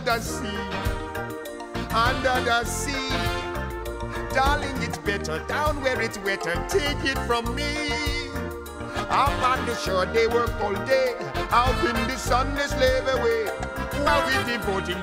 Under the sea, under the sea. Darling, it's better down where it's wetter. Take it from me. Up on the shore, they work all day. Out in the sun, they slave away. While we devoting